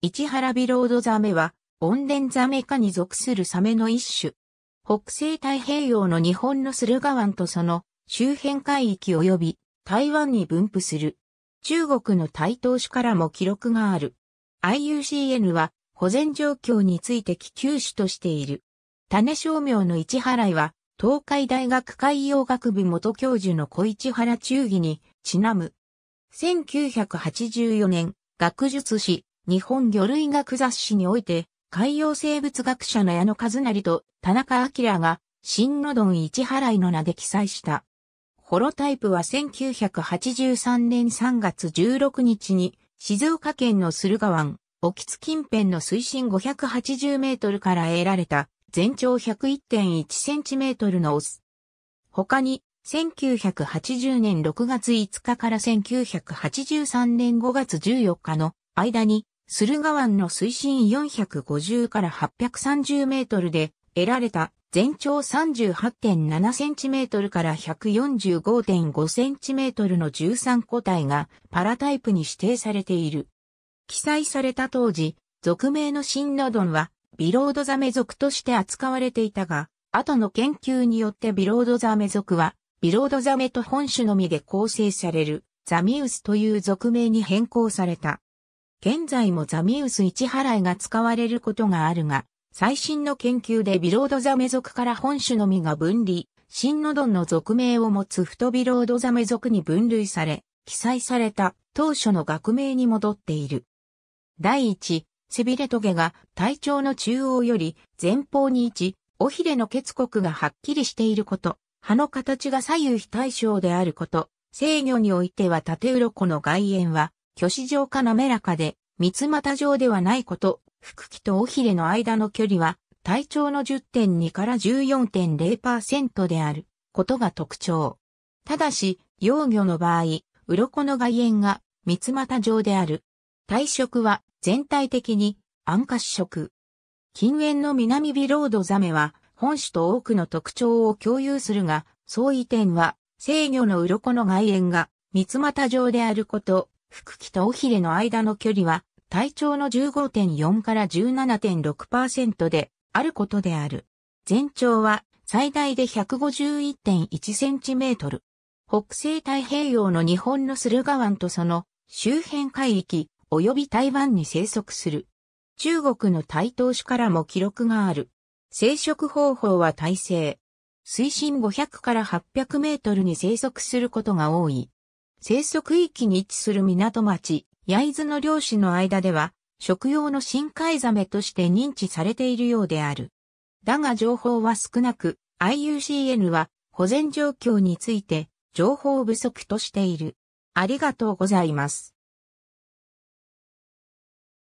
市原ビロードザメは、温田ザメ科に属するサメの一種。北西太平洋の日本の駿河湾とその周辺海域及び台湾に分布する。中国の台東市からも記録がある。IUCN は保全状況について気球種としている。種商名の市原は東海大学海洋学部元教授の小市原忠義にちなむ。1984年、学術誌、日本魚類学雑誌において、海洋生物学者の矢野和成と田中明が、新野丼市払いの名で記載した。ホロタイプは1983年3月16日に、静岡県の駿河湾、沖津近辺の水深580メートルから得られた、全長101.1センチメートルのオス。他に、1980年6月5日から1983年5月14日の間に駿河湾の水深450から830メートルで得られた全長38.7センチメートルから145.5センチメートルの13個体がパラタイプに指定されている。記載された当時、属名のシンノドンはビロードザメ属として扱われていたが、後の研究によってビロードザメ属はビロードザメと本種のみで構成されるザミウスという属名に変更された。現在もザミウス一払いが使われることがあるが、最新の研究でビロードザメ属から本種のみが分離、新ノドンの属名を持つフトビロードザメ属に分類され、記載された当初の学名に戻っている。第一、背びれトゲが体長の中央より前方に位置、尾ひれの結骨がはっきりしていること、葉の形が左右非対称であること、制御においては縦鱗の外縁は虚子状か滑らかで、三つ股状ではないこと、腹気と尾ひれの間の距離は、体長の10.2から14.0%であることが特徴。ただし、幼魚の場合、鱗の外縁が三つ股状である。体色は全体的に暗褐色。近縁の南ビロードザメは本種と多くの特徴を共有するが、相違点は制御の鱗の外縁が三つ股状であること、腹気と尾ひれの間の距離は体長の15.4から17.6%であることである。全長は最大で151.1センチメートル。北西太平洋の日本の駿河湾とその周辺海域及び台湾に生息する。中国の台東市からも記録がある。生殖方法は耐性。水深500から800メートルに生息することが多い。生息域に位置する港町、焼津の漁師の間では、食用の深海ザメとして認知されているようである。だが情報は少なく、IUCN は保全状況について情報不足としている。ありがとうございます。